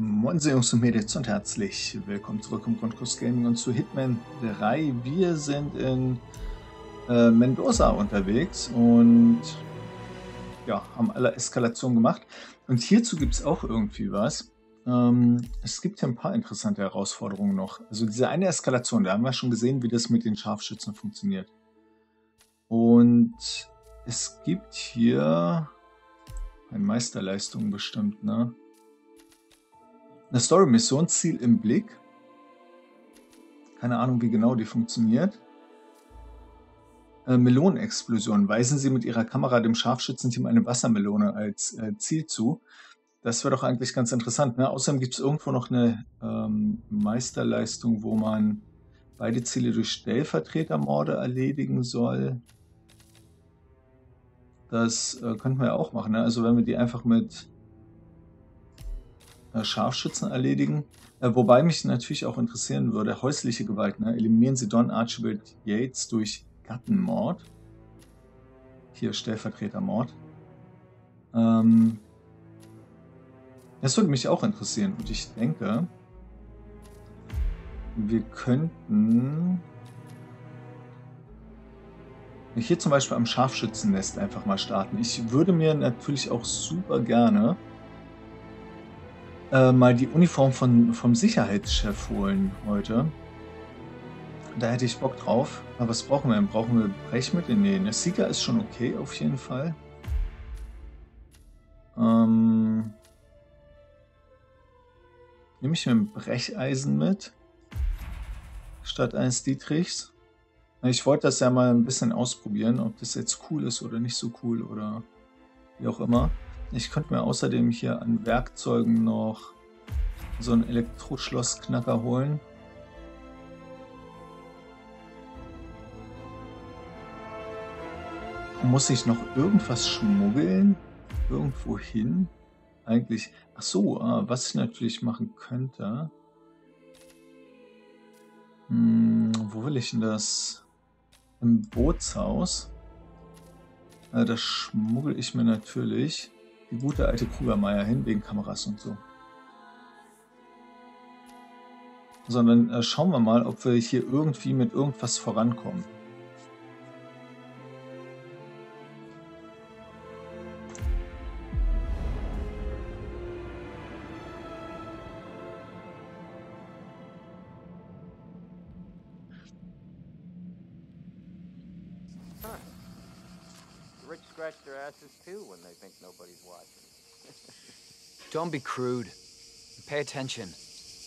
Moin Jungs und Mädels und herzlich willkommen zurück im Grundkurs Gaming und zu Hitman 3. Wir sind in äh, Mendoza unterwegs und ja, haben alle Eskalation gemacht. Und hierzu gibt es auch irgendwie was. Ähm, es gibt hier ein paar interessante Herausforderungen noch. Also diese eine Eskalation, da haben wir schon gesehen, wie das mit den Scharfschützen funktioniert. Und es gibt hier eine Meisterleistung bestimmt, ne? Eine Story-Missionsziel im Blick. Keine Ahnung, wie genau die funktioniert. Äh, Melonenexplosion. Weisen Sie mit Ihrer Kamera dem Scharfschützenteam eine Wassermelone als äh, Ziel zu. Das wäre doch eigentlich ganz interessant. Ne? Außerdem gibt es irgendwo noch eine ähm, Meisterleistung, wo man beide Ziele durch Stellvertretermorde erledigen soll. Das äh, könnten wir ja auch machen. Ne? Also wenn wir die einfach mit Scharfschützen erledigen. Äh, wobei mich natürlich auch interessieren würde, häusliche Gewalt. Ne? Eliminieren Sie Don Archibald Yates durch Gattenmord. Hier Stellvertretermord. Ähm, das würde mich auch interessieren. Und ich denke, wir könnten hier zum Beispiel am Scharfschützennest einfach mal starten. Ich würde mir natürlich auch super gerne äh, mal die Uniform von, vom Sicherheitschef holen heute. Da hätte ich Bock drauf. Aber was brauchen wir denn? Brauchen wir Brechmittel? Nee, der Seeker ist schon okay auf jeden Fall. Ähm, nehme ich mir ein Brecheisen mit. Statt eines Dietrichs. Ich wollte das ja mal ein bisschen ausprobieren, ob das jetzt cool ist oder nicht so cool oder wie auch immer. Ich könnte mir außerdem hier an Werkzeugen noch so einen Elektroschlossknacker holen. Muss ich noch irgendwas schmuggeln? Irgendwo hin? Eigentlich. Ach so, ah, was ich natürlich machen könnte. Hm, wo will ich denn das? Im Bootshaus. Äh, da schmuggel ich mir natürlich die gute alte Krugermeier hin, wegen Kameras und so. Sondern äh, schauen wir mal, ob wir hier irgendwie mit irgendwas vorankommen. Too when they think nobody's watching. Don't be crude. Pay attention.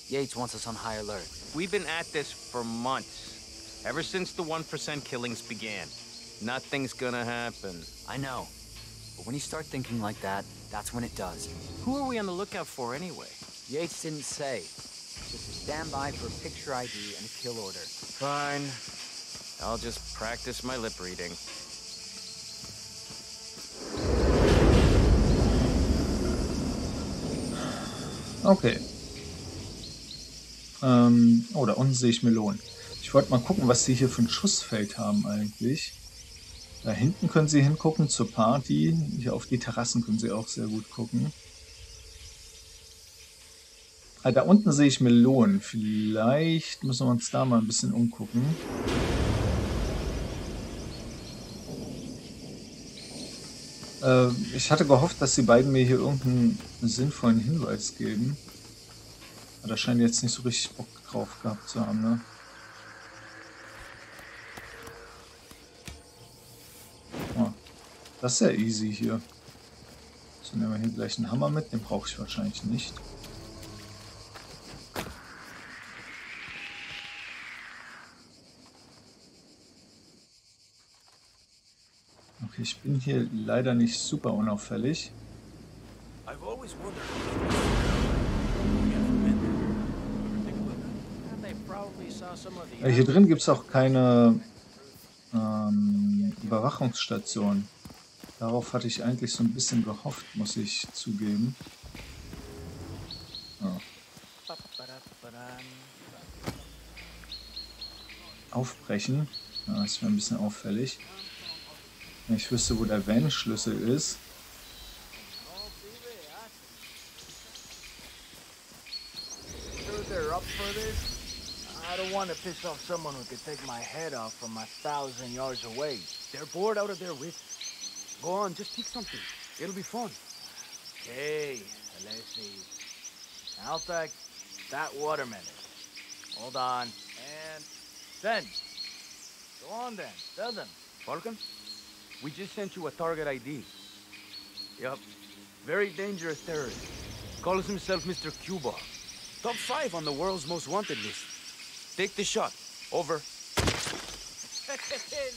Yates wants us on high alert. We've been at this for months. Ever since the 1% killings began. Nothing's gonna happen. I know. But when you start thinking like that, that's when it does. Who are we on the lookout for anyway? Yates didn't say. Just a standby for a picture ID and a kill order. Fine. I'll just practice my lip reading. Okay. Ähm, oh, da unten sehe ich Melonen. Ich wollte mal gucken, was sie hier für ein Schussfeld haben eigentlich. Da hinten können sie hingucken zur Party. Hier auf die Terrassen können sie auch sehr gut gucken. Ah, da unten sehe ich Melonen. Vielleicht müssen wir uns da mal ein bisschen umgucken. Äh, ich hatte gehofft, dass die beiden mir hier irgendeinen sinnvollen Hinweis geben. Aber da scheinen jetzt nicht so richtig Bock drauf gehabt zu haben, ne? Oh, das ist ja easy hier. So, nehmen wir hier gleich einen Hammer mit. Den brauche ich wahrscheinlich nicht. Okay, ich bin hier leider nicht super unauffällig. Ja, hier drin gibt es auch keine ähm, Überwachungsstation. Darauf hatte ich eigentlich so ein bisschen gehofft, muss ich zugeben. Ja. Aufbrechen. Ja, das wäre ein bisschen auffällig. Wenn ich wüsste, wo der Van-Schlüssel ist. I don't want to piss off someone who could take my head off from a thousand yards away. They're bored out of their wits. Go on, just pick something. It'll be fun. Okay, let's see. I'll take that watermelon. Hold on. And then. Go on then. Them. Falcon, we just sent you a target ID. Yep. Very dangerous terrorist. Calls himself Mr. Cuba. Top five on the world's most wanted list. Take the shot. Over.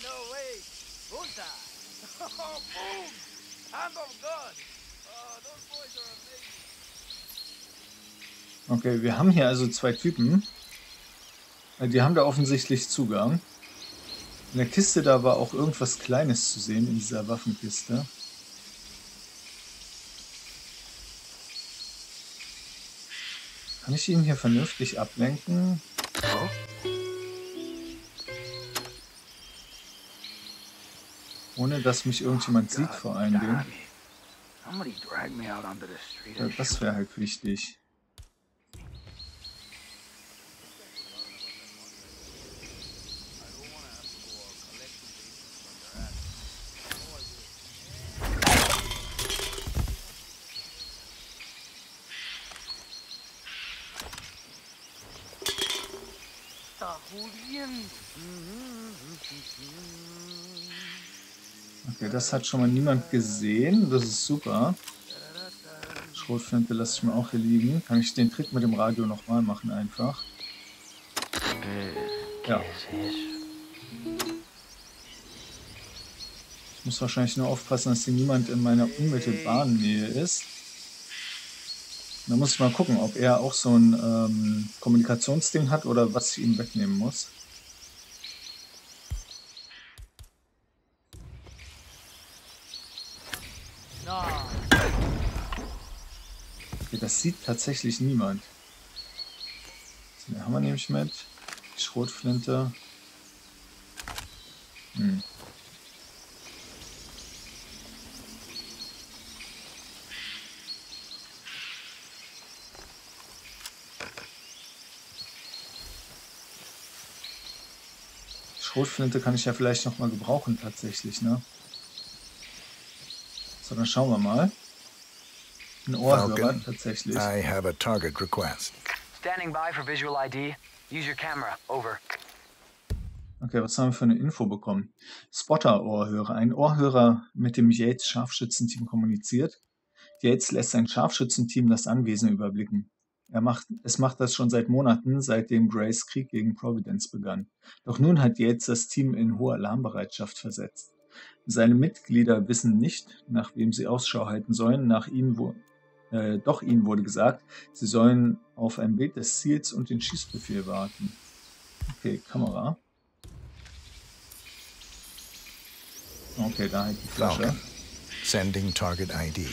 no way. Puta. Oh, boom. Hand of God. Oh, those boys are amazing. Okay, wir haben hier also zwei Typen. Die haben da offensichtlich Zugang. In der Kiste da war auch irgendwas Kleines zu sehen in dieser Waffenkiste. Kann ich ihn hier vernünftig ablenken? Ohne dass mich irgendjemand sieht vor allen Dingen. Das wäre halt wichtig. Okay, das hat schon mal niemand gesehen. Das ist super. Schrotflinte lasse ich mir auch hier liegen. Kann ich den Trick mit dem Radio nochmal machen einfach. Ja. Ich muss wahrscheinlich nur aufpassen, dass hier niemand in meiner unmittelbaren Nähe ist. Da muss ich mal gucken, ob er auch so ein ähm, Kommunikationsding hat oder was ich ihm wegnehmen muss. Okay, das sieht tatsächlich niemand. Den Hammer nehme ich mit. Die Schrotflinte. Hm. Schrotflinte kann ich ja vielleicht noch mal gebrauchen tatsächlich, ne? So, dann schauen wir mal. Ein Ohrhörer Falcon, tatsächlich. I have a target request. Standing by for visual ID. Use your camera. Over. Okay, was haben wir für eine Info bekommen? Spotter-Ohrhörer. Ein Ohrhörer mit dem Yates Scharfschützenteam kommuniziert. Yates lässt sein Scharfschützenteam das Anwesen überblicken. Er macht, es macht das schon seit Monaten, seitdem Grace Krieg gegen Providence begann. Doch nun hat Yates das Team in hohe Alarmbereitschaft versetzt. Seine Mitglieder wissen nicht, nach wem sie Ausschau halten sollen. Nach ihnen wo, äh, doch ihnen wurde gesagt, sie sollen auf ein Bild des Ziels und den Schießbefehl warten. Okay, Kamera. Okay, da halt die Flasche. Falcon, sending target ID.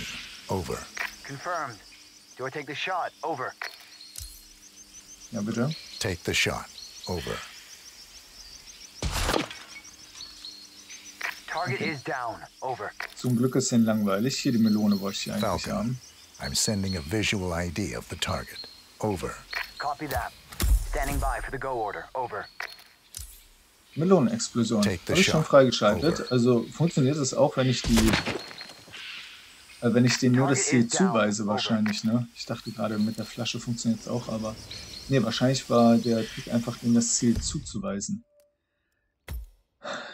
Over. Confirmed. Do I take the shot? Over. Ja, bitte. Take the shot. Over. Target is down. Over. Zum Glück ist ihn langweilig. Hier die Melone wollte ich eigentlich Falcon, haben. I'm sending a visual ID of the target. Over. Copy that. Standing by for the go order. Over. Melonenexplosion. Take the Habe ich schon shot. freigeschaltet. Over. Also funktioniert es auch, wenn ich die. Äh, wenn ich denen nur das Ziel zuweise, wahrscheinlich, ne? Ich dachte gerade, mit der Flasche funktioniert es auch, aber. Nee, wahrscheinlich war der Trick einfach, denen das Ziel zuzuweisen.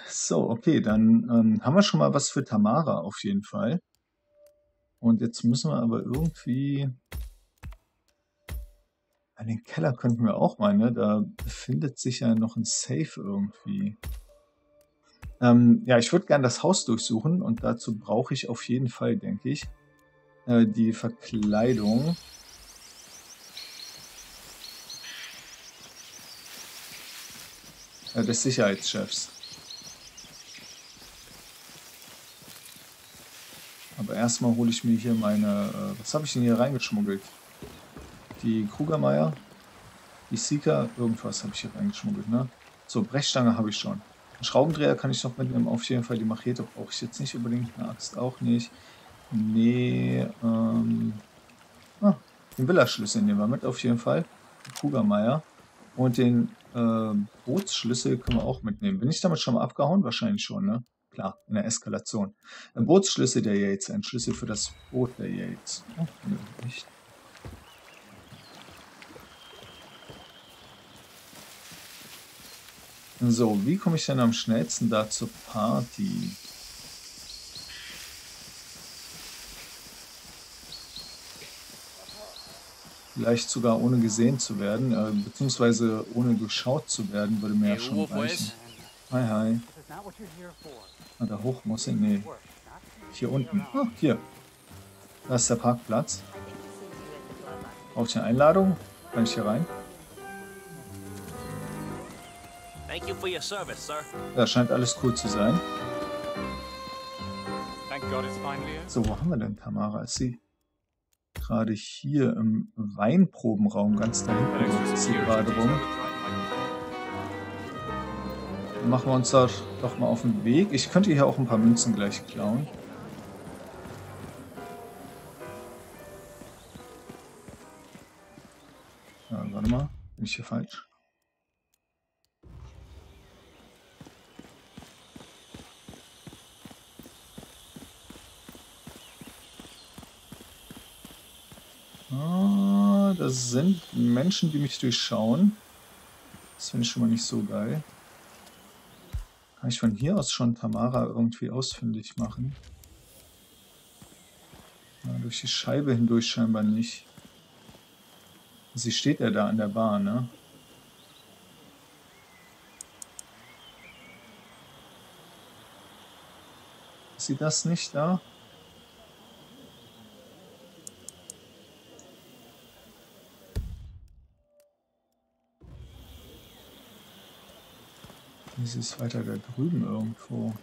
So, okay, dann ähm, haben wir schon mal was für Tamara auf jeden Fall. Und jetzt müssen wir aber irgendwie. An den Keller könnten wir auch mal, ne? Da befindet sich ja noch ein Safe irgendwie. Ähm, ja, ich würde gerne das Haus durchsuchen und dazu brauche ich auf jeden Fall, denke ich, äh, die Verkleidung. Äh, des Sicherheitschefs. Aber erstmal hole ich mir hier meine. Äh, was habe ich denn hier reingeschmuggelt? Die Krugermeier, die Seeker, irgendwas habe ich hier reingeschmuggelt, ne? So, Brechstange habe ich schon. Einen Schraubendreher kann ich noch mitnehmen, auf jeden Fall. Die Machete brauche ich jetzt nicht unbedingt, eine Axt auch nicht. Nee, ähm. Ah, den Villa-Schlüssel nehmen wir mit, auf jeden Fall. Kugermeier. Und den äh, Bootsschlüssel können wir auch mitnehmen. Bin ich damit schon mal abgehauen? Wahrscheinlich schon, ne? Klar, in der Eskalation. Ein Bootsschlüssel der Yates, ein Schlüssel für das Boot der Yates. Oh, nicht. So, wie komme ich denn am schnellsten da zur Party? Vielleicht sogar ohne gesehen zu werden, äh, beziehungsweise ohne geschaut zu werden, würde mir ja schon reichen. Hi, hi. Ah, da hoch muss ich? Nee. Hier unten. Ah, hier. Da ist der Parkplatz. Brauche ich eine Einladung? Kann ich hier rein? Thank you for your service, sir. Da scheint alles cool zu sein. Thank God it's finally over. So, wo haben wir denn Tamara? Ist sie gerade hier im Weinprobenraum ganz da hinten? läuft sie gerade rum. Dann machen wir uns da doch mal auf den Weg. Ich könnte hier auch ein paar Münzen gleich klauen. Ja, warte mal. Bin ich hier falsch? Ah, das sind Menschen, die mich durchschauen. Das finde ich schon mal nicht so geil. Kann ich von hier aus schon Tamara irgendwie ausfindig machen? Ja, durch die Scheibe hindurch scheinbar nicht. Sie steht ja da an der Bar, ne? Ist sie das nicht da? Sie ist weiter da drüben irgendwo.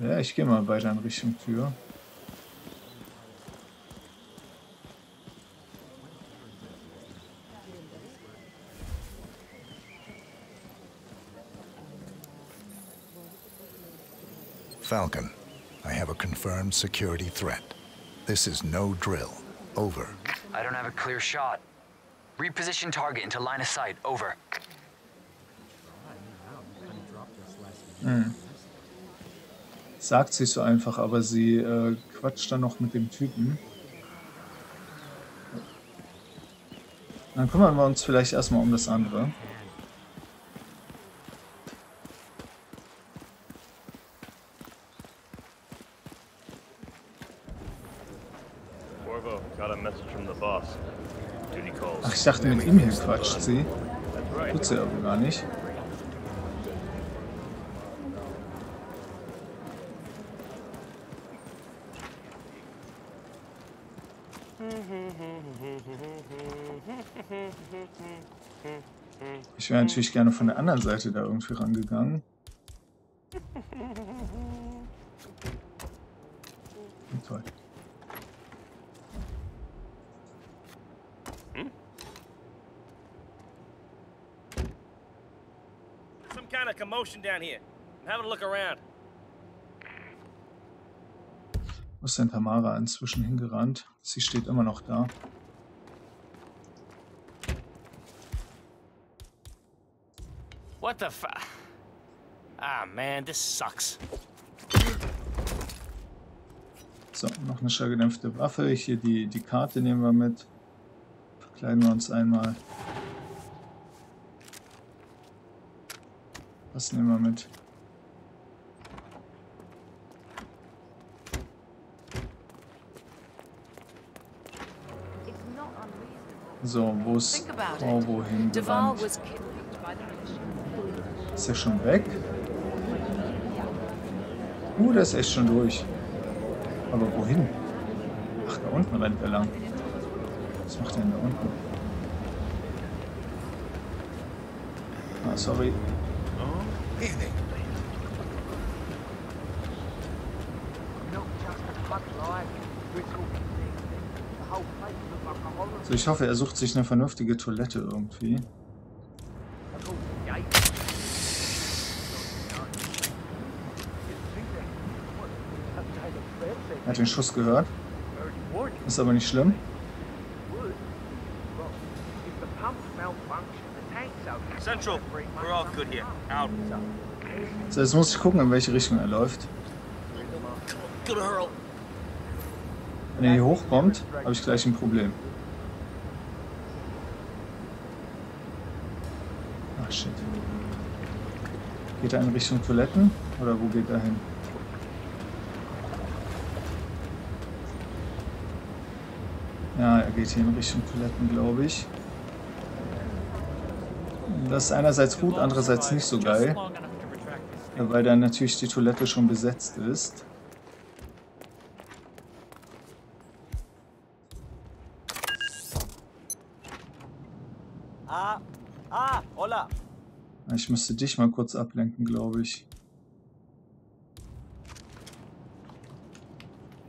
Ja, ich gehe mal weiter in Richtung Tür. Falcon, I have a confirmed security threat. This is no drill. Over. I don't have a clear shot. Reposition target into line of sight. Over. Sagt sie so einfach, aber sie äh, quatscht dann noch mit dem Typen. Dann kümmern wir uns vielleicht erstmal um das andere. Ach, ich dachte, mit ihm hier quatscht sie. Tut sie aber gar nicht. Ich wäre natürlich gerne von der anderen Seite da irgendwie rangegangen. Toll. Some kind of commotion down here. I'm having a look around. Wo ist denn Tamara inzwischen hingerannt? Sie steht immer noch da. What the fu- Ah, man, this sucks. So, noch eine schallgedämpfte Waffe. Hier die, die Karte nehmen wir mit. Verkleiden wir uns einmal. Was nehmen wir mit? So, wo ist Frau wohin Duval gerannt? was kidnapped by the militia. Ist er schon weg? Uh, der ist echt schon durch. Aber wohin? Ach, da unten rennt er lang. Was macht er denn da unten? Ah, sorry. So, ich hoffe, er sucht sich eine vernünftige Toilette irgendwie. Hat den Schuss gehört. Ist aber nicht schlimm. So, jetzt muss ich gucken, in welche Richtung er läuft. Wenn er hier hochkommt, habe ich gleich ein Problem. Ach shit. Geht er in Richtung Toiletten? Oder wo geht er hin? Ja, er geht hier in Richtung Toiletten, glaube ich. Das ist einerseits gut, andererseits nicht so geil. Weil dann natürlich die Toilette schon besetzt ist. Ah, ah, hola. Ich müsste dich mal kurz ablenken, glaube ich.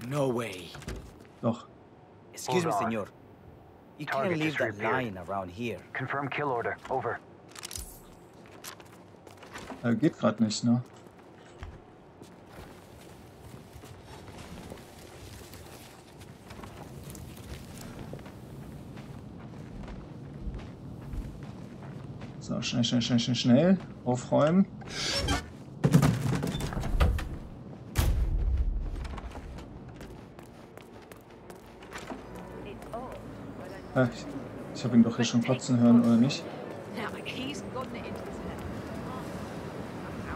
No way. Doch. Excuse me, senor. You can't leave that line around here. Confirm kill order. Over. Äh, geht gerade nicht, ne? So, schnell, schnell, schnell, schnell, schnell. Aufräumen. Ah, ich ich habe ihn doch hier schon kotzen hören, oder nicht?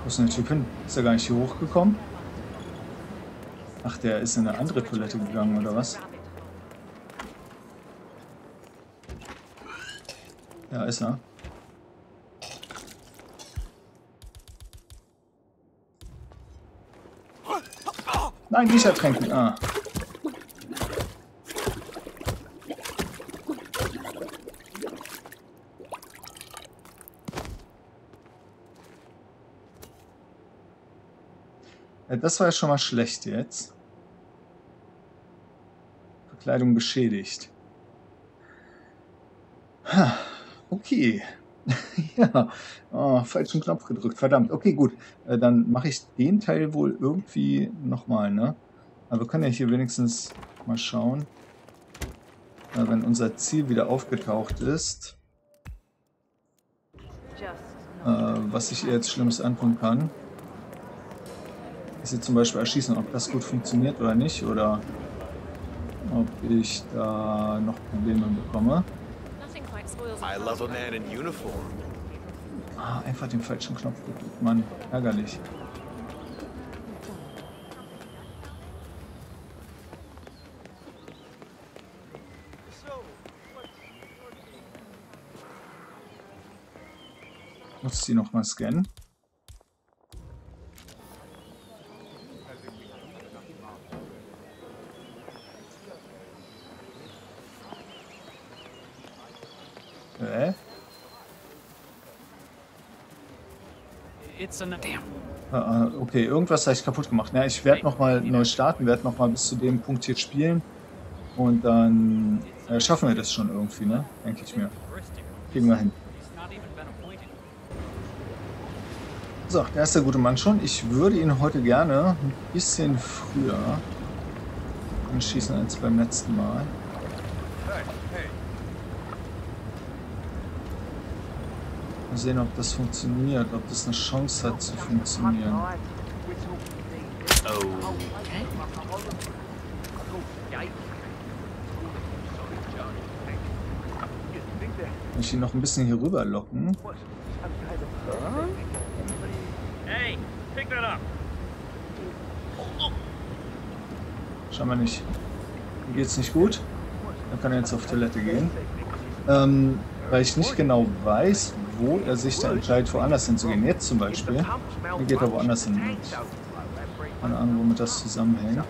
Wo ist denn der Typ hin? Ist er gar nicht hier hochgekommen? Ach, der ist in eine andere Toilette gegangen, oder was? Ja, ist er. Nein, nicht ertränken. Ah. Das war ja schon mal schlecht jetzt. Verkleidung beschädigt. Ha, Okay. ja. Oh, falschen Knopf gedrückt. Verdammt. Okay, gut. Äh, dann mache ich den Teil wohl irgendwie nochmal, ne? Aber wir können ja hier wenigstens mal schauen. Äh, wenn unser Ziel wieder aufgetaucht ist. Äh, was ich ihr jetzt Schlimmes antun kann. Sie zum Beispiel erschießen, ob das gut funktioniert oder nicht, oder ob ich da noch Probleme bekomme. Ah, einfach den falschen Knopf gedrückt. Mann, ärgerlich. Muss ich sie nochmal scannen? Ah, ah, Okay, irgendwas habe ich kaputt gemacht. Ja, ich werde nochmal neu starten, werde nochmal bis zu dem Punkt hier spielen. Und dann äh, schaffen wir das schon irgendwie, ne? Denke ich mir. Kriegen wir hin. So, der ist der gute Mann schon. Ich würde ihn heute gerne ein bisschen früher anschießen als beim letzten Mal. Sehen, ob das funktioniert, ob das eine Chance hat zu funktionieren. Kann ich ihn noch ein bisschen hier rüber locken? Hey, pick that up. Scheinbar nicht. Ihm geht's nicht gut. Dann kann er jetzt auf Toilette gehen. Ähm, weil ich nicht genau weiß, wo er sich da entscheidet, woanders hinzugehen. Jetzt zum Beispiel. Hier geht er woanders hin. Keine Ahnung, womit das zusammenhängt.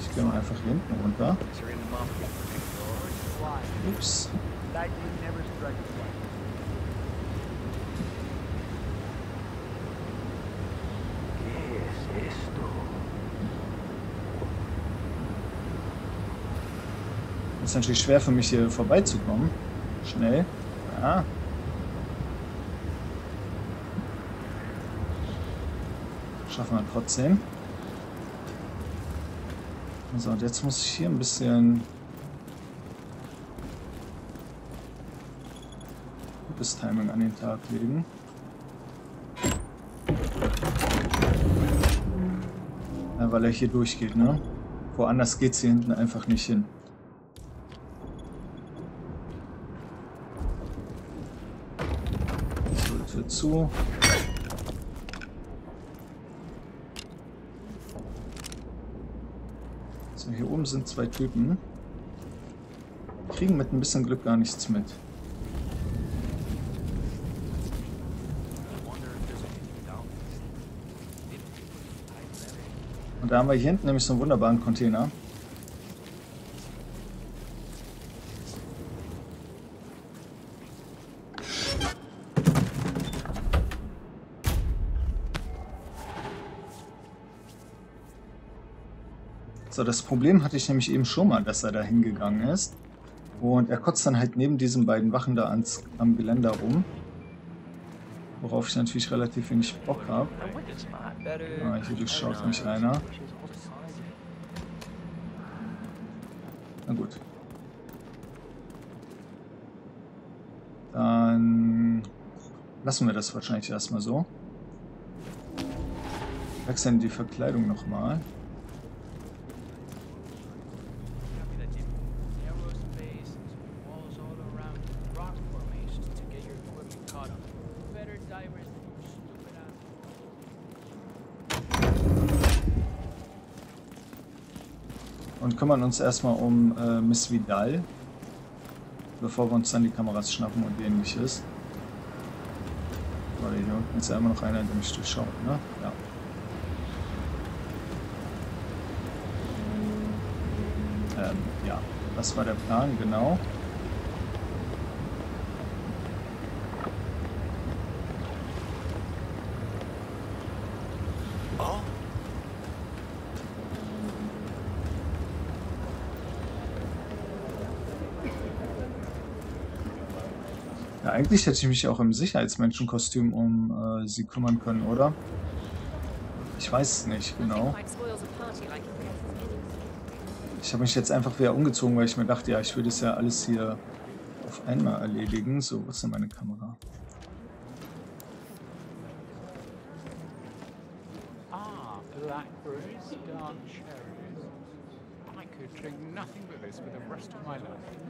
Ich gehe mal einfach hier hinten runter. Ups. Ist natürlich schwer für mich hier vorbeizukommen. Schnell. Schaffen wir trotzdem. So, und jetzt muss ich hier ein bisschen gutes Timing an den Tag legen. Ja, weil er hier durchgeht, ne? Woanders geht's hier hinten einfach nicht hin. So, Tür zu. So, hier oben sind zwei Typen. Kriegen mit ein bisschen Glück gar nichts mit. Und da haben wir hier hinten nämlich so einen wunderbaren Container. So, das Problem hatte ich nämlich eben schon mal, dass er da hingegangen ist. Und er kotzt dann halt neben diesen beiden Wachen da ans, am Geländer rum. Worauf ich natürlich relativ wenig Bock habe. Ah, hier durchschaut mich einer. Na gut. Dann lassen wir das wahrscheinlich erstmal so. Wechseln die Verkleidung nochmal. Aerospace, kümmern uns erstmal um äh, Miss Vidal. Bevor wir uns dann die Kameras schnappen und ähnliches. Warte, hier unten ist ja immer noch einer, der mich durchschaut, ne? Ja. Ähm, ja, das war der Plan, genau. Ja, eigentlich hätte ich mich auch im Sicherheitsmenschenkostüm um äh, sie kümmern können, oder? Ich weiß es nicht genau. Ich habe mich jetzt einfach wieder umgezogen, weil ich mir dachte, ja, ich würde es ja alles hier auf einmal erledigen. So, wo ist denn meine Kamera? Ah, blackberries, dark cherries. I could drink nothing but this for the rest of my life.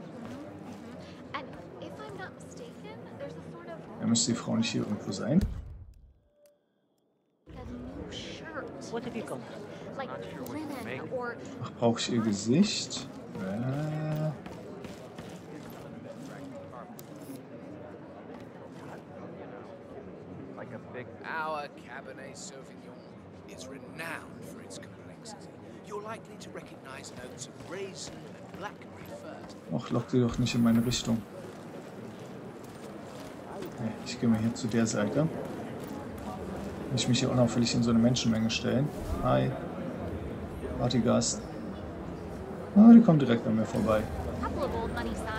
And if I'm not mistaken, there's a sort of Ja, müsste die Frau nicht hier irgendwo sein? a new shirt. What have you got? Like linen or Ach, brauche ich ihr Gesicht? Äh, Our Cabernet Sauvignon is renowned for its complexity. You're likely to recognize notes of raisin and blackberry first. Och, lock die doch nicht in meine Richtung. Gehe mal hier zu der Seite. Ich mich hier unauffällig in so eine Menschenmenge stellen. Hi. Partygast. Ah, die kommt direkt an mir vorbei.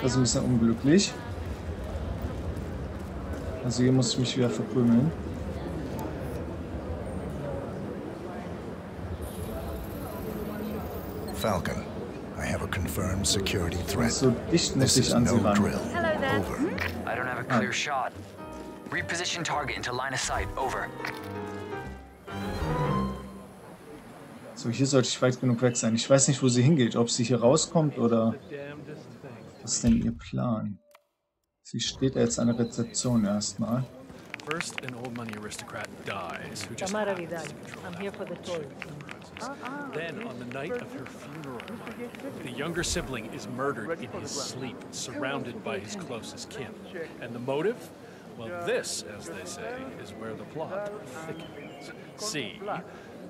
Das ist ein bisschen unglücklich. Also hier muss ich mich wieder verkrümeln. Falcon, I have a confirmed security threat. So dicht muss This ich is an sie no ran. drill. Hello there. Over. I don't have a clear shot. Reposition target into line of sight. Over. So, hier sollte ich weit genug weg sein. Ich weiß nicht, wo sie hingeht. Ob sie hier rauskommt oder... Was ist denn ihr Plan? Sie steht jetzt an der Rezeption erstmal. First, an old money aristocrat dies who just happens to control I'm the here for the toy. Then, on the night of her funeral, the younger sibling is murdered in his sleep, surrounded by his closest kin. And the motive? Well, this, as they say, is where the plot thickens. See,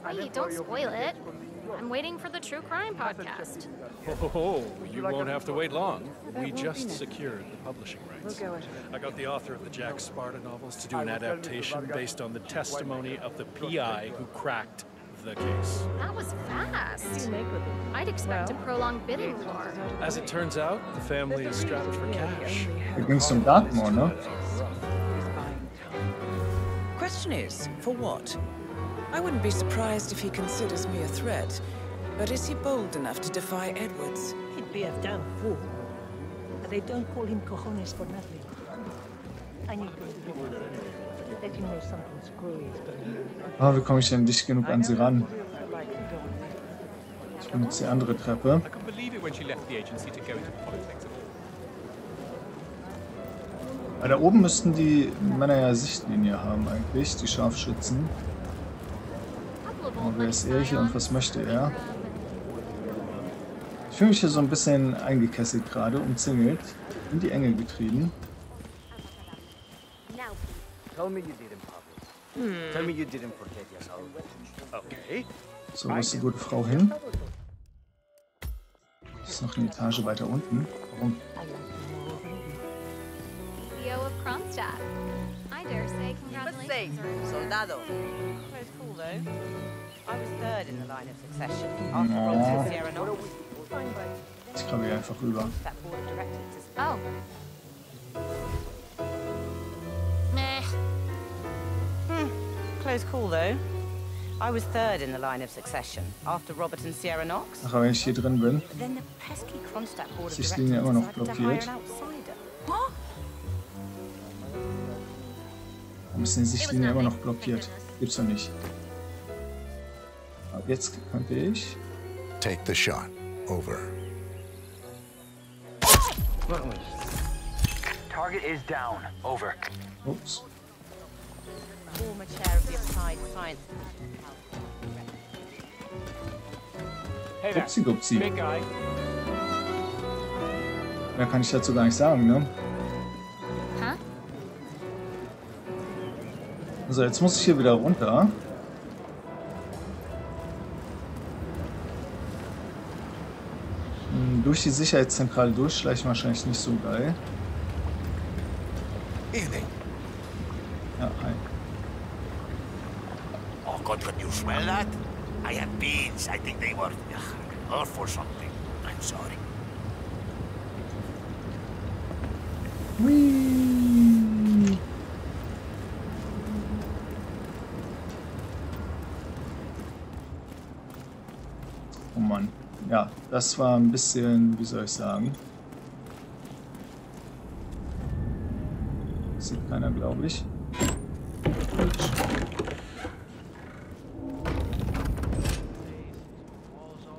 Wait, don't spoil it. I'm waiting for the true crime podcast. oh, you won't have to wait long. We just secured the publishing rights. We'll go it. I got the author of the Jack Sparta novels to do an adaptation based on the testimony of the PI who cracked the case. That was fast. You make with it. I'd expect a prolonged bidding war. As it turns out, the family is strapped for cash. Da ging es um Dartmoor, ne? The question is, for what? I wouldn't be surprised if he considers me a threat. But is he bold enough to defy Edwards? He'd be a damn fool. And they don't call him cojones for nothing. I need to let you know something screwy is going Ah, wie komme ich denn dicht genug an sie ran? Ich benutze die andere Treppe. I couldn't believe it when she left the agency to go into politics. Weil da oben müssten die Männer ja Sichtlinie haben eigentlich, die Scharfschützen. Aber wer ist er hier und was möchte er? Ich fühle mich hier so ein bisschen eingekesselt gerade, umzingelt, in die Enge getrieben. Tell me you didn't, Pablo. Tell me you didn't forget your salvation. Okay. So, wo ist die gute Frau hin? Ist noch eine Etage weiter unten. Warum? Leo of Kronstadt. I dare say congratulations. Soldado. Close call, though. I was third in the line of succession after No. Robertson Sierra Knox. Ich komme hier einfach rüber. That board of directors is Oh. Meh. Hmm. Close call, though. I was third in the line of succession after Robert and Sierra Knox. Ach, aber wenn ich hier drin bin, But then the pesky Kronstadt board of ist die directors Linie immer noch decided to hire blockiert. Warum ist denn die Sichtlinie immer noch blockiert? Gibt's doch nicht. Aber jetzt könnte ich. Take the shot. Over. Target is down. Over. Ups. Upsi guy. Mehr kann ich dazu gar nicht sagen, ne? Also jetzt muss ich hier wieder runter. Hm, Durch die Sicherheitszentrale durchschleichen wahrscheinlich nicht so geil. Evening. Ja, hi. Oh God, can you smell that? I had beans. I think they were ugh, or something. I'm sorry. Whee! Oh Mann. Ja, das war ein bisschen, wie soll ich sagen? Sieht keiner, glaube ich.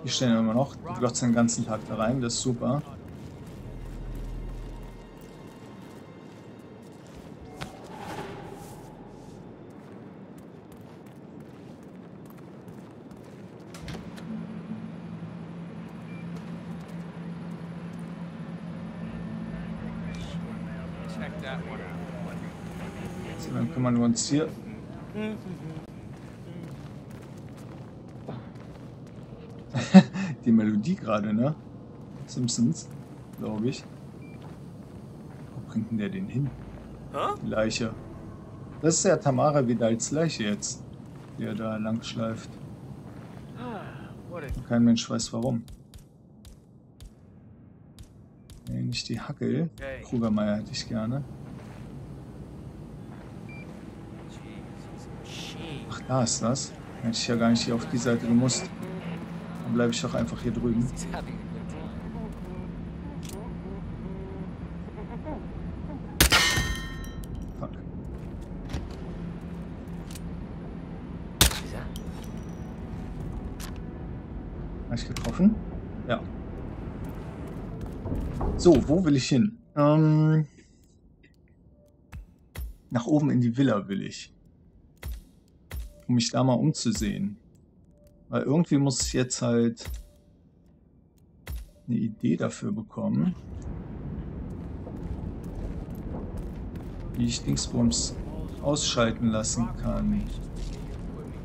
Die stehen immer noch. Die glotzen den ganzen Tag da rein. Das ist super. Kümmern wir uns hier. Die Melodie gerade, ne? Simpsons, glaube ich. Wo bringt denn der den hin? Die Leiche. Das ist ja Tamara Vidals Leiche jetzt, die er da lang schleift. What a Kein Mensch weiß warum. Nee, nicht die Hackel. Krugermeier hätte ich gerne. Da ist das. Hätte ich ja gar nicht hier auf die Seite gemusst. Dann bleibe ich doch einfach hier drüben. Fuck. Habe ich getroffen? Ja. So, wo will ich hin? Ähm, nach oben in die Villa will ich. Um mich da mal umzusehen. Weil irgendwie muss ich jetzt halt eine Idee dafür bekommen. Wie ich Dingsbums ausschalten lassen kann.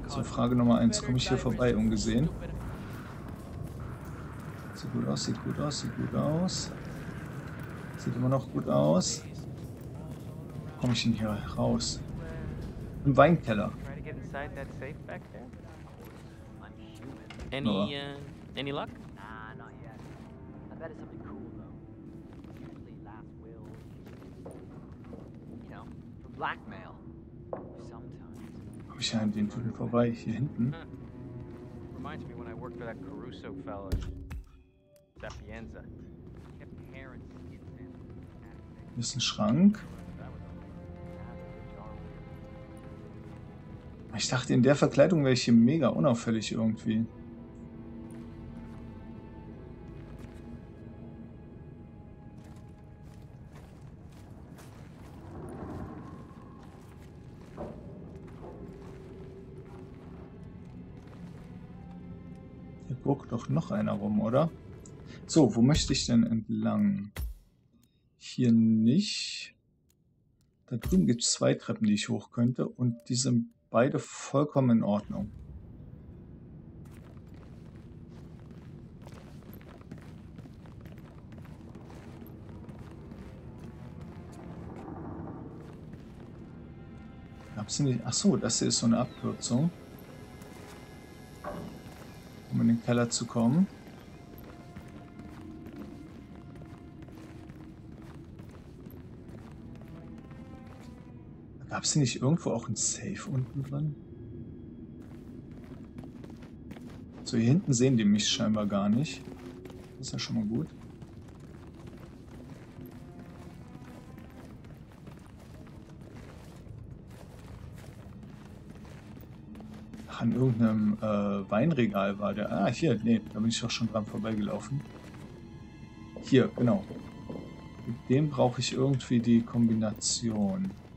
So, Frage Nummer 1. Komme ich hier vorbei ungesehen? Sieht gut aus, sieht gut aus, sieht gut aus. Sieht immer noch gut aus. Komme ich denn hier raus? Im Weinkeller. Inside that safe back there? I'm human. Any, uh, any luck? Nah, not yet. I bet it's something cool though. Usually last will. You know, for blackmail. Sometimes. Ich an den Tunnel vorbei? Hier hinten. Reminds me when I worked for that Caruso fella. Sapienza. Hier ist ein Schrank. Ich dachte, in der Verkleidung wäre ich hier mega unauffällig irgendwie. Hier guckt doch noch einer rum, oder? So, wo möchte ich denn entlang? Hier nicht. Da drüben gibt es zwei Treppen, die ich hoch könnte. Und die sind beide vollkommen in Ordnung. Ach so, das hier ist so eine Abkürzung. Um in den Keller zu kommen. Gab es nicht irgendwo auch ein Safe unten drin? So, hier hinten sehen die mich scheinbar gar nicht. Das ist ja schon mal gut. Ach, an irgendeinem äh, Weinregal war der. Ah, hier, nee, da bin ich doch schon dran vorbeigelaufen. Hier, genau. Mit dem brauche ich irgendwie die Kombination.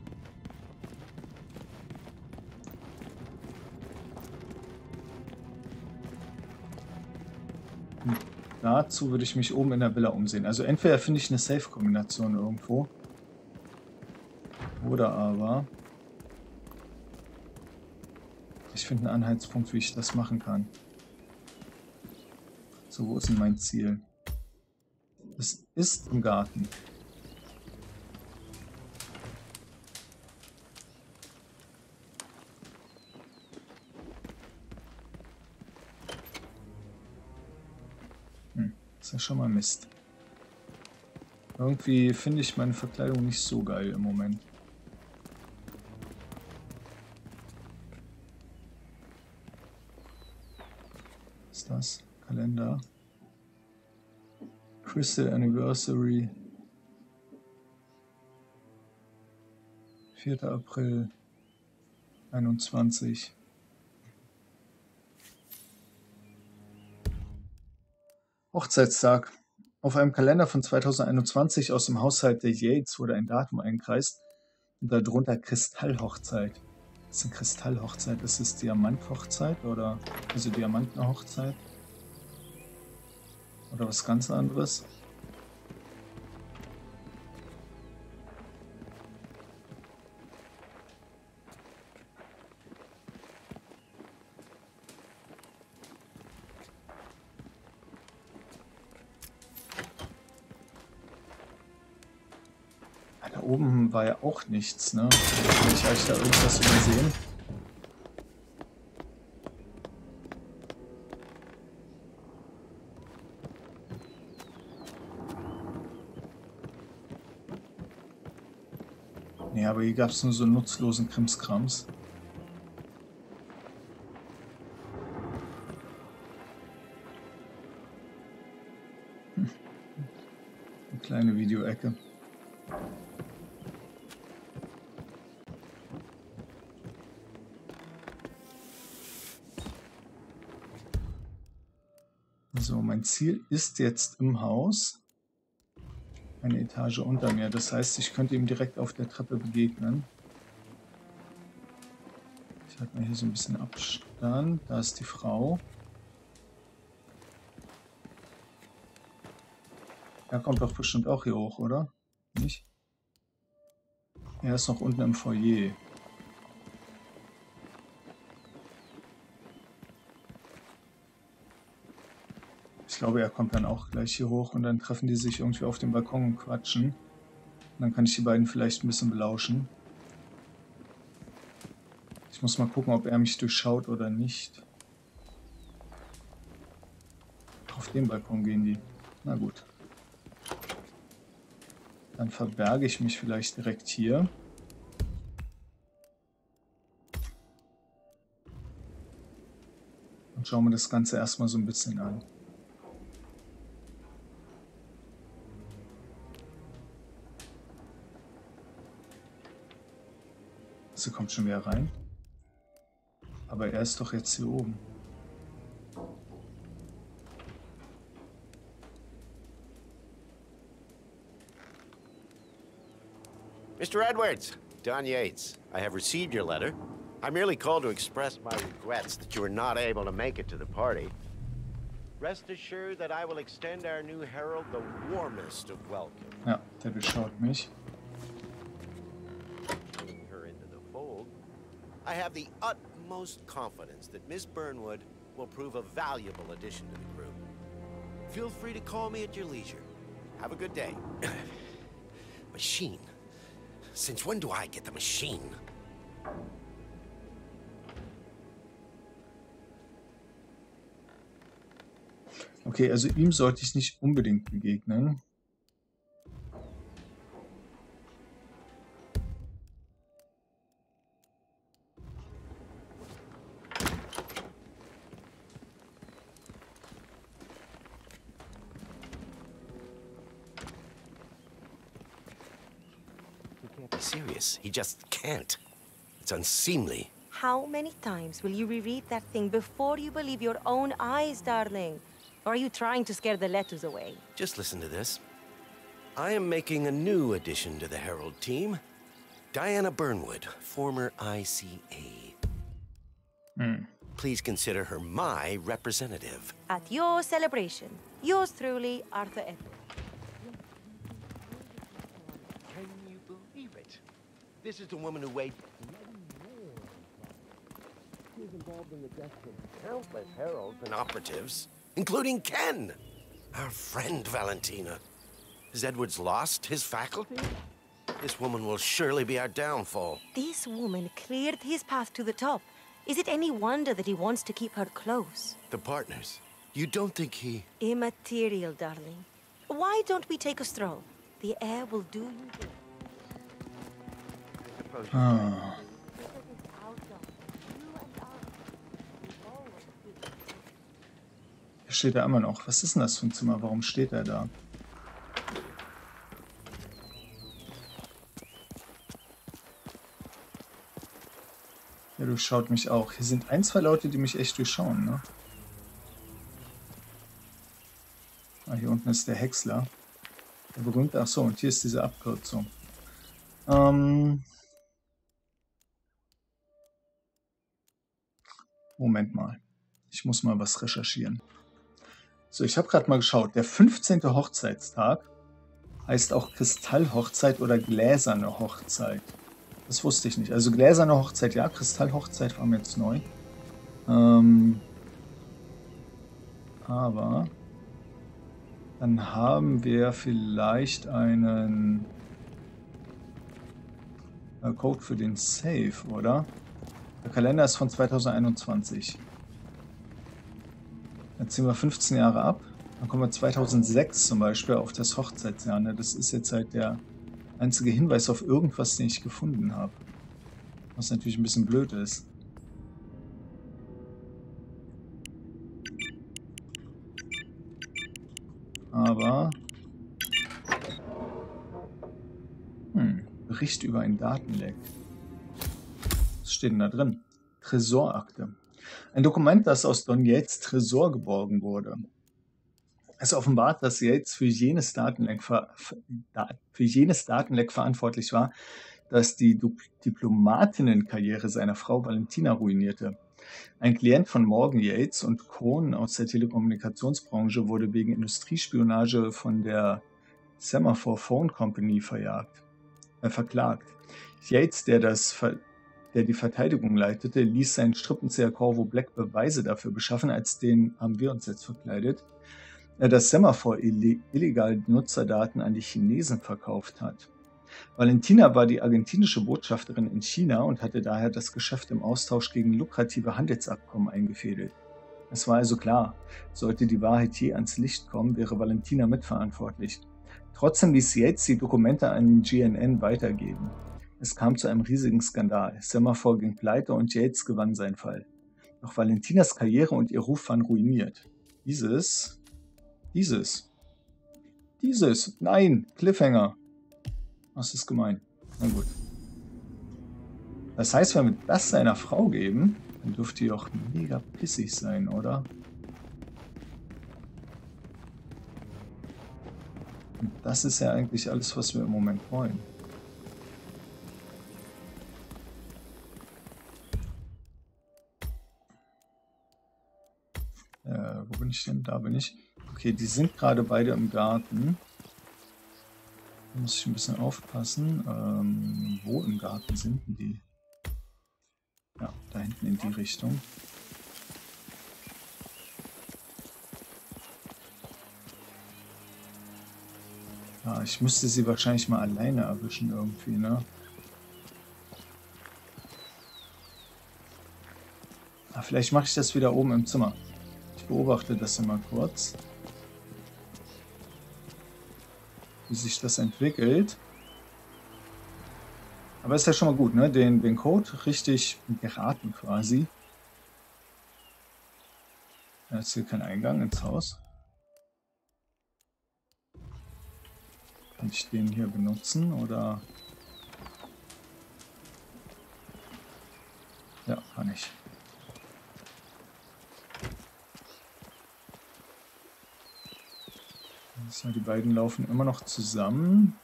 Dazu würde ich mich oben in der Villa umsehen. Also entweder finde ich eine Safe-Kombination irgendwo. Oder aber... Ich finde einen Anhaltspunkt, wie ich das machen kann. So, wo ist denn mein Ziel? Es ist im Garten. Schon mal Mist. Irgendwie finde ich meine Verkleidung nicht so geil im Moment. Was ist das? Kalender. Crystal Anniversary. 4. April 21. Hochzeitstag. Auf einem Kalender von 2021 aus dem Haushalt der Yates wurde ein Datum eingekreist und darunter Kristallhochzeit. Was ist eine Kristallhochzeit? Ist es Diamanthochzeit oder also Diamantenhochzeit? Oder was ganz anderes? War ja auch nichts, ne? Vielleicht habe ich da irgendwas übersehen. Nee, aber hier gab es nur so nutzlosen Krimskrams. Hm. Eine kleine Videoecke. Ziel ist jetzt im Haus. Eine Etage unter mir. Das heißt, ich könnte ihm direkt auf der Treppe begegnen. Ich halte mal hier so ein bisschen Abstand. Da ist die Frau. Er kommt doch bestimmt auch hier hoch, oder? Nicht? Er ist noch unten im Foyer. Glaube, er kommt dann auch gleich hier hoch und dann treffen die sich irgendwie auf dem Balkon und quatschen. Und dann kann ich die beiden vielleicht ein bisschen belauschen. Ich muss mal gucken, ob er mich durchschaut oder nicht. Auf den Balkon gehen die. Na gut. Dann verberge ich mich vielleicht direkt hier. Und schaue mir das Ganze erstmal so ein bisschen an. Sie kommt schon wieder rein. Aber er ist doch jetzt hier oben. Mr. Edwards, Don Yates, I have received your letter. I merely called to express my regrets that you were not able to make it to the party. Rest assured that I will extend our new herald the warmest of welcome. Ja, der beschaut mich. I have the utmost confidence that Miss Burnwood will prove a valuable addition to the crew. Feel free to call me at your leisure. Have a good day. machine? Since when do I get the machine? Okay, also ihm sollte ich nicht unbedingt begegnen. He just can't. It's unseemly. How many times will you reread that thing before you believe your own eyes, darling? Or are you trying to scare the letters away? Just listen to this. I am making a new addition to the Herald team. Diana Burnwood, former ICA. Hmm. Please consider her my representative. At your celebration, yours truly, Arthur Edwards. Can you believe it? This is the woman who weighed. She's involved in the deaths of countless heralds and operatives, including Ken, our friend Valentina. Has Edwards lost his faculty? This woman will surely be our downfall. This woman cleared his path to the top. Is it any wonder that he wants to keep her close? The partners. You don't think he. Immaterial, darling. Why don't we take a stroll? The air will do you good. Ah. Hier steht er immer noch. Was ist denn das für ein Zimmer? Warum steht er da? Ja, durchschaut mich auch. Hier sind ein, zwei Leute, die mich echt durchschauen, ne? Ah, hier unten ist der Häcksler. Der berühmte. Ach so, und hier ist diese Abkürzung. Ähm. Moment mal. Ich muss mal was recherchieren. So, ich habe gerade mal geschaut. Der 15. Hochzeitstag heißt auch Kristallhochzeit oder gläserne Hochzeit. Das wusste ich nicht. Also gläserne Hochzeit, ja, Kristallhochzeit war mir jetzt neu. Ähm, aber dann haben wir vielleicht einen äh, Code für den Safe, oder? Der Kalender ist von 2021. Dann ziehen wir 15 Jahre ab. Dann kommen wir 2006 zum Beispiel auf das Hochzeitsjahr. Ne? Das ist jetzt halt der einzige Hinweis auf irgendwas, den ich gefunden habe. Was natürlich ein bisschen blöd ist. Aber... Hm, Bericht über ein Datenleck. Steht denn da drin? Tresorakte. Ein Dokument, das aus Don Yates Tresor geborgen wurde. Es offenbart, dass Yates für jenes Datenleck, ver für jenes Datenleck verantwortlich war, das die Diplomatinnenkarriere seiner Frau Valentina ruinierte. Ein Klient von Morgan Yates und Cohn aus der Telekommunikationsbranche wurde wegen Industriespionage von der Semaphore Phone Company verjagt, äh, verklagt. Yates, der, das, der die Verteidigung leitete, ließ seinen Strippenzieher Corvo Black Beweise dafür beschaffen, als den haben wir uns jetzt verkleidet, dass Semaphore illegal Nutzerdaten an die Chinesen verkauft hat. Valentina war die argentinische Botschafterin in China und hatte daher das Geschäft im Austausch gegen lukrative Handelsabkommen eingefädelt. Es war also klar, sollte die Wahrheit je ans Licht kommen, wäre Valentina mitverantwortlich. Trotzdem ließ Yates die Dokumente an GNN weitergeben. Es kam zu einem riesigen Skandal. Semaphore ging pleite und Yates gewann seinen Fall. Doch Valentinas Karriere und ihr Ruf waren ruiniert. Dieses dieses. Dieses. Nein. Cliffhanger. Was ist gemein? Na gut. Das heißt, wenn wir das seiner Frau geben, Dann dürfte die auch mega pissig sein, oder? Und das ist ja eigentlich alles, was wir im Moment wollen. Äh, wo bin ich denn? Da bin ich. Okay, die sind gerade beide im Garten. Da muss ich ein bisschen aufpassen. Ähm, wo im Garten sind denn die? Ja, da hinten in die Richtung. Ja, ich müsste sie wahrscheinlich mal alleine erwischen irgendwie, ne? Ah, vielleicht mache ich das wieder oben im Zimmer. Ich beobachte das immer kurz. Wie sich das entwickelt. Aber ist ja schon mal gut, ne? Den, den Code richtig geraten quasi. Da ist hier kein Eingang ins Haus. Kann ich den hier benutzen oder... Ja, kann ich. So, die beiden laufen immer noch zusammen.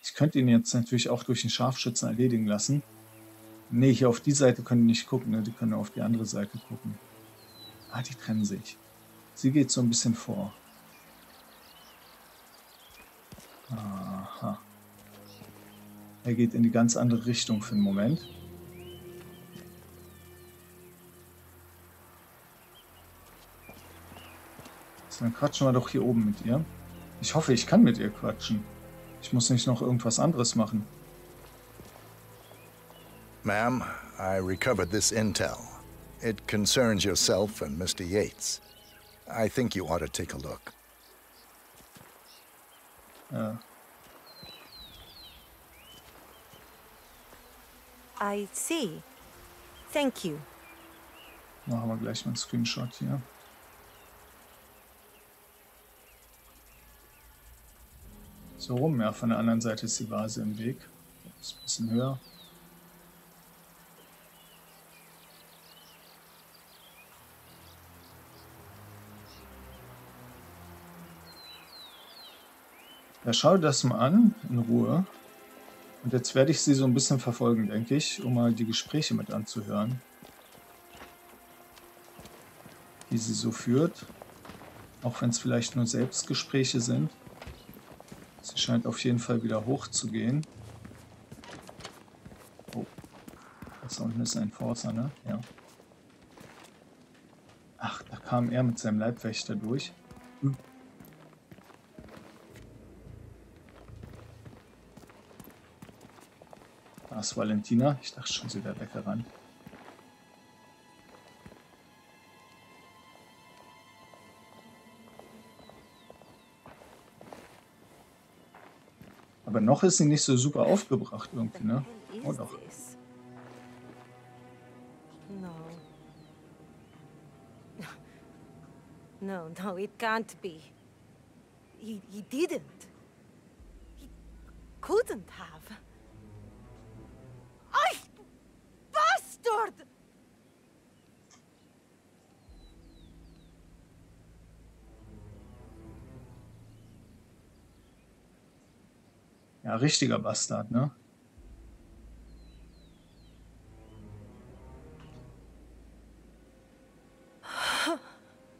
Ich könnte ihn jetzt natürlich auch durch den Scharfschützen erledigen lassen. Ne, hier auf die Seite können die nicht gucken, ne? die können auf die andere Seite gucken. Ah, die trennen sich. Sie geht so ein bisschen vor. Aha. Er geht in die ganz andere Richtung für einen Moment. Dann quatschen wir doch hier oben mit ihr. Ich hoffe, ich kann mit ihr quatschen. Ich muss nicht noch irgendwas anderes machen. Ma'am, I recovered this intel. It concerns yourself and Mr. Yates. I think you ought to take a look. Ja. I see. Thank you. Machen wir gleich mal einen Screenshot hier. So rum, ja, von der anderen Seite ist die Vase im Weg. Ist ein bisschen höher. Ja, schau dir das mal an, in Ruhe. Und jetzt werde ich sie so ein bisschen verfolgen, denke ich, um mal die Gespräche mit anzuhören. Die sie so führt. Auch wenn es vielleicht nur Selbstgespräche sind. Sie scheint auf jeden Fall wieder hochzugehen. Oh. Das da unten ist ein Forcer, ne? Ja. Ach, da kam er mit seinem Leibwächter durch. Hm. Da ist Valentina. Ich dachte schon, sie wäre weggerannt. Noch ist sie nicht so super aufgebracht irgendwie, ne? Oh doch. No. No, it can't be. He, he didn't. He couldn't have. Ja, richtiger Bastard, ne?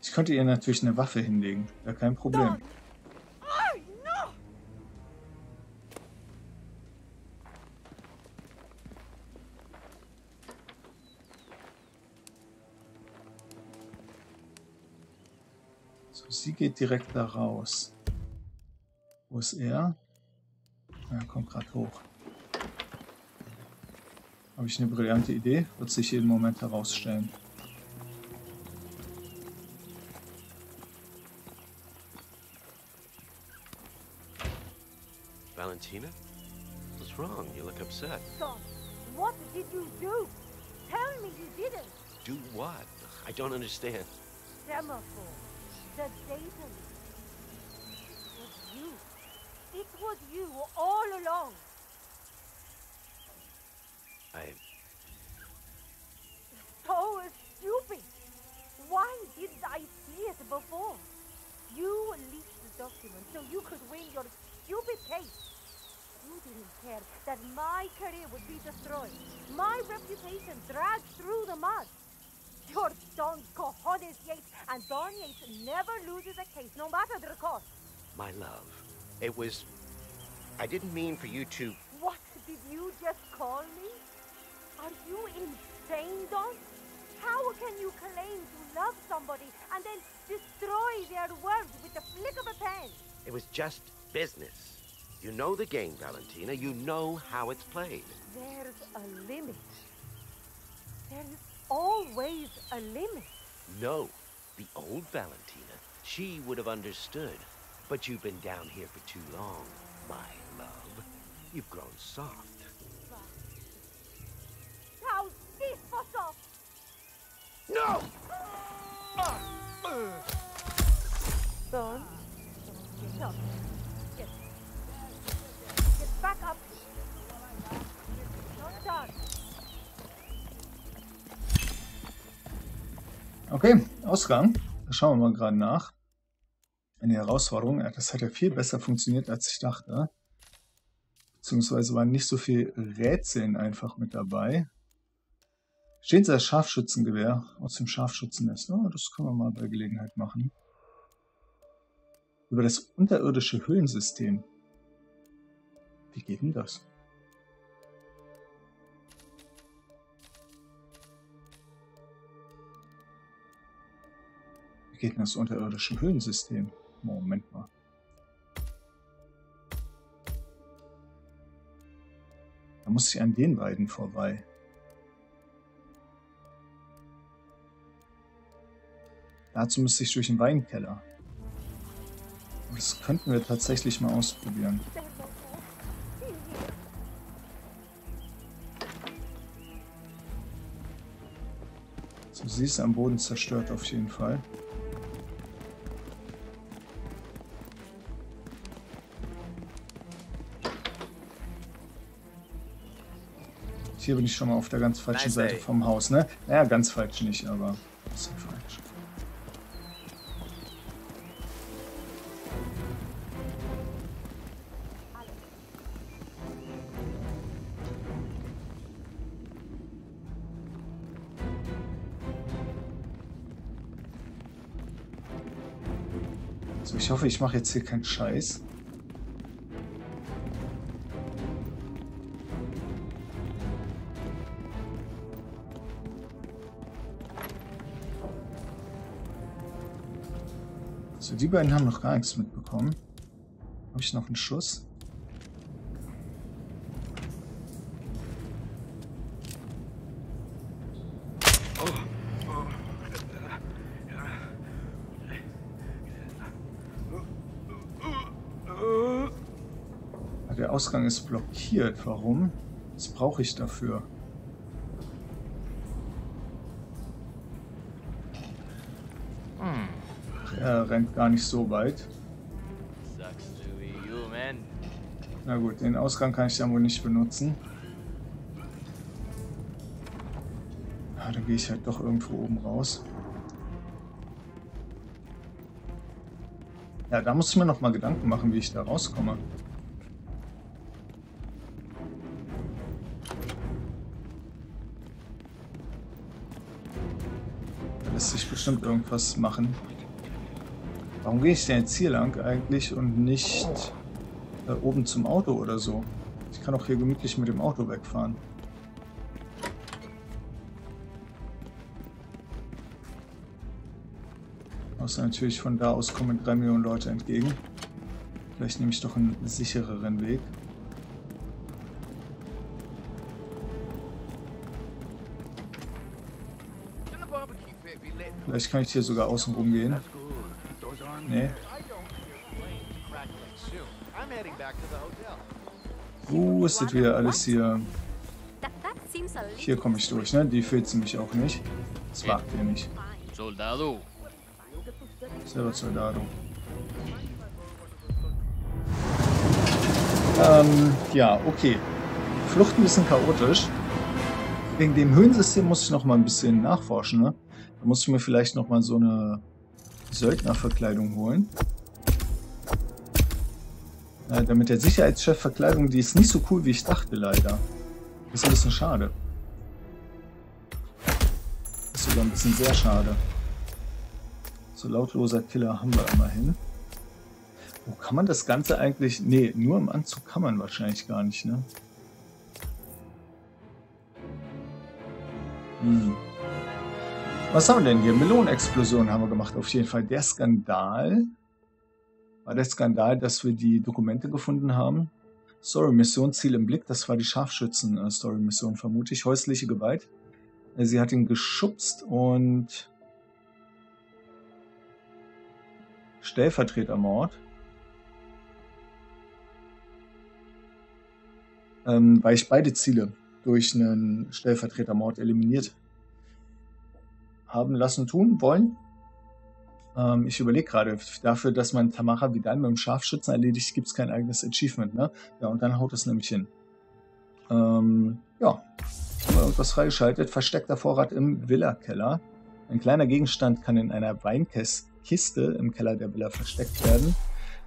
Ich könnte ihr natürlich eine Waffe hinlegen. Ja, kein Problem. So, sie geht direkt da raus. Wo ist er? Er kommt gerade hoch. Habe ich eine brillante Idee? Wird sich jeden Moment herausstellen. Valentina? What's wrong? You look upset. Son, what did you do? Tell me you didn't. Do what? I don't understand. Semaphore. The database. It was you. It was you all along. I. So stupid! Why didn't I see it before? You leaked the document so you could win your stupid case. You didn't care that my career would be destroyed, my reputation dragged through the mud. Your Don cojones, Yates, and Don Yates never loses a case, no matter the cost. My love. It was. I didn't mean for you to. What did you just call me? Are you insane, Don? How can you claim to love somebody and then destroy their world with the flick of a pen? It was just business. You know the game, Valentina. You know how it's played. There's a limit. There's always a limit. No. The old Valentina. She would have understood. But you've been down here for too long, my love. You've grown soft. How's this for? No! Don, get. Get, get back up. Not done. Okay, Ausgang. Da schauen wir mal gerade nach. Eine Herausforderung. Das hat ja viel besser funktioniert, als ich dachte. Beziehungsweise waren nicht so viel Rätseln einfach mit dabei. Steht das Scharfschützengewehr aus dem Scharfschützennest. Oh, das können wir mal bei Gelegenheit machen. Über das unterirdische Höhlensystem. Wie geht denn das? Wie geht denn das unterirdische Höhlensystem? Moment mal. Da muss ich an den beiden vorbei. Dazu müsste ich durch den Weinkeller. Das könnten wir tatsächlich mal ausprobieren. So, sie ist am Boden zerstört auf jeden Fall. Hier bin ich schon mal auf der ganz falschen Nice Seite day. vom Haus, ne? Naja, ganz falsch nicht, aber ein bisschen falsch. So, ich hoffe, ich mache jetzt hier keinen Scheiß. Die beiden haben noch gar nichts mitbekommen. Habe ich noch einen Schuss? Der Ausgang ist blockiert. Warum? Was brauche ich dafür? Er rennt gar nicht so weit. Na gut, den Ausgang kann ich dann wohl nicht benutzen. Ja, dann gehe ich halt doch irgendwo oben raus. Ja, da muss ich mir noch mal Gedanken machen, wie ich da rauskomme. Da lässt sich bestimmt irgendwas machen. Warum gehe ich denn jetzt hier lang eigentlich und nicht äh, oben zum Auto oder so? Ich kann auch hier gemütlich mit dem Auto wegfahren. Außer natürlich von da aus kommen drei Millionen Leute entgegen. Vielleicht nehme ich doch einen sichereren Weg. Vielleicht kann ich hier sogar außen rum gehen. Nee. Wo ist das wieder alles hier? Hier komme ich durch, ne? Die fehlt nämlich auch nicht. Das wagt ihr nicht. Soldado. Selber Soldado. Ähm, ja, okay. Flucht ein bisschen chaotisch. wegen dem Höhensystem muss ich noch mal ein bisschen nachforschen. Ne? Da muss ich mir vielleicht noch mal so eine Söldnerverkleidung holen. Äh, damit der Sicherheitschef-Verkleidung, die ist nicht so cool, wie ich dachte, leider. Ist ein bisschen schade. Ist sogar ein bisschen sehr schade. So lautloser Killer haben wir immerhin. Wo kann man das Ganze eigentlich... Nee, nur im Anzug kann man wahrscheinlich gar nicht, ne? Hm. Was haben wir denn hier? Melonenexplosion haben wir gemacht. Auf jeden Fall der Skandal. War der Skandal, dass wir die Dokumente gefunden haben? Story-Mission, Ziel im Blick. Das war die Scharfschützen-Story-Mission, vermute ich. Häusliche Gewalt. Äh, sie hat ihn geschubst und... Stellvertretermord. Ähm, weil ich beide Ziele durch einen Stellvertretermord eliminiert haben lassen tun wollen. Ähm, ich überlege gerade, dafür, dass man Tamara Vidal mit dem Scharfschützen erledigt, gibt es kein eigenes Achievement, ne? Ja, und dann haut es nämlich hin. Ähm, ja, haben wir irgendwas freigeschaltet. Versteckter Vorrat im Villa-Keller. Ein kleiner Gegenstand kann in einer Weinkiste im Keller der Villa versteckt werden.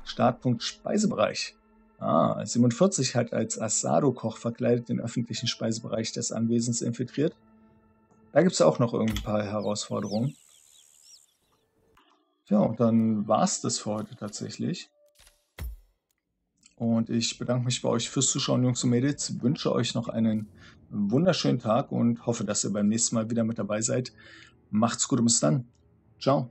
Startpunkt Speisebereich. Ah, 47 hat als Asado-Koch verkleidet den öffentlichen Speisebereich des Anwesens infiltriert. Da gibt es auch noch ein paar Herausforderungen. Ja, und dann war es das für heute tatsächlich. Und ich bedanke mich bei euch fürs Zuschauen, Jungs und Mädels. Wünsche euch noch einen wunderschönen Tag und hoffe, dass ihr beim nächsten Mal wieder mit dabei seid. Macht's gut und bis dann. Ciao.